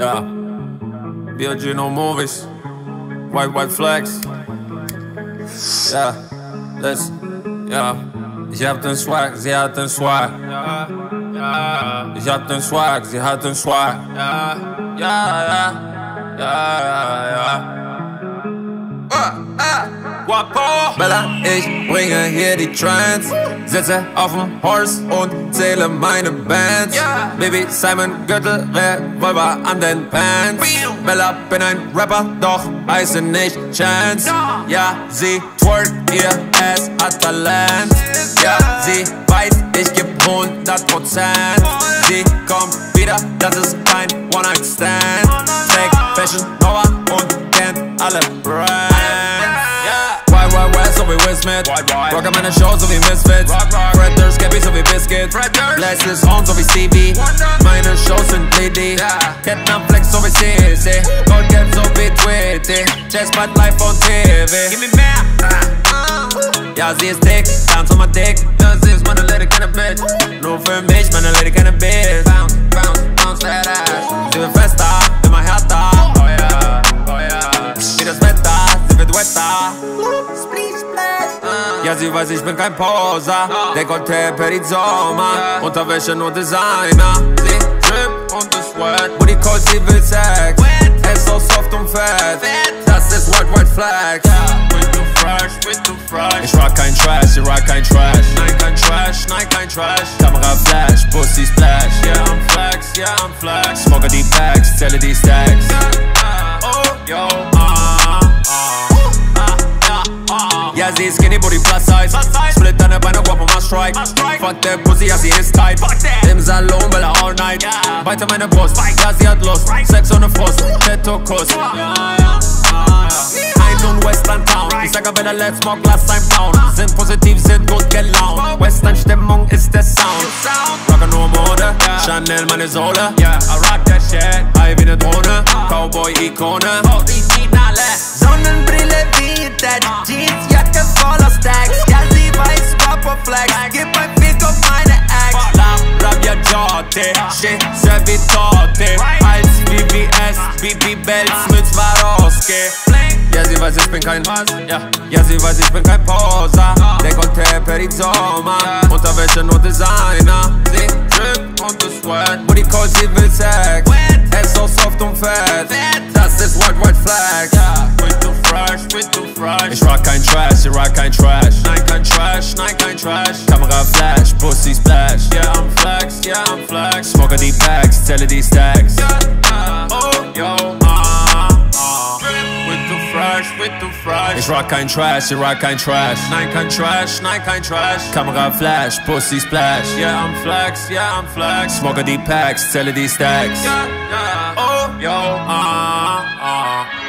Yeah. BLG no movies. Wild, wild Flex. Ja, listen. Ja. Ich hab den Swag, sie hat den Swag. Ja, ja. Ich hab den Swag, sie hat den Swag. Bella, ich bringe hier die Trance. Sitze auf dem Horse und zähle meine Bands. Baby Simon Gürtel, Revolver an den Pants. Bella, bin ein Rapper, doch heiße nicht Chance. Ja, sie twerk, ihr Ass hat Talent. Ja, sie weiß, ich geb 100 Prozent. Sie kommt wieder, das ist kein One-Night-Stand. Trägt Fashion Nova und kennt alle Brands. Wild West, so wie Will Smith Rocker meine Show, so wie Misfits Fred Durst, Gabby, so wie Biscuit Glasses on, so wie Stevie Meine Shows sind Lady Ketten am Flex, so wie CC Goldgeld, so wie Twitty. Jazzbad live on TV Gib mir mehr uh. Ja, sie ist dick, tanzt mal dick. Ja, sie ist meine Lady, keine Bitch Nur für mich, meine Lady, keine Bitch Bounce, bounce, bounce, fat ass. Sie wird fester, immer härter Oh ja, oh ja Wie das Wetter, sie wird wetter ja, sie weiß, ich bin kein Poser. Dekolleté per die Sommer. Unterwäsche nur Designer. Sie drip und ist wet. Booty Call, sie will Sex. Er ist so soft und fett. Das ist White White Flag. Ich rock kein Trash, ich rock kein Trash. Nein, kein Trash, nein, kein Trash. Kamera Flash, Pussy Splash. Yeah, I'm flex, yeah, I'm flex. Smoke die Packs, zähle die Stacks. Oh, yo, Ja, sie ist skinny, booty plus size. Split deine Beine, guapo, mal strike. Fuck der Pussy, sie ist tight. Im Salon will er all night. Weiter meine Brust, ja, sie hat Lust Sex ohne Frust, Tattoo-Kuss Ein und Western Town. Ich sag aber, let's smoke, lass ein Pound uh. Sind positiv, sind gut gelaunt Western Stimmung ist der Sound. Rocker nur Mode, Chanel meine Sohle uh. Yeah, I rock that shit. High uh. wie ne Drohne, Cowboy-Ikone Originale Torte Als BBS, BB Bells mit Swarovski. Ja, sie weiß, ich bin kein Was? Ja, sie weiß, ich bin kein Poser. Dekolleté per die Sommer Unterwäsche nur Designer? Sie drip und ist wet Booty Call, sie will Sex Trash, rock kein Trash. Nein, kein Trash, nein, kein Trash. Kamera Flash, Pussy Splash. Yeah, I'm flex, yeah, I'm flex. Smoke die Packs, zähle die Stacks. Oh, yo, ah, ah Bist du fresh, bist du fresh. Ich rock kein Trash, ich rock kein Trash. Nein, kein Trash, nein, kein Trash. Kamera Flash, Pussy Splash. Yeah, I'm flex, yeah, I'm flex. Smoke die Packs, zähle die Stacks. Oh, yo, ah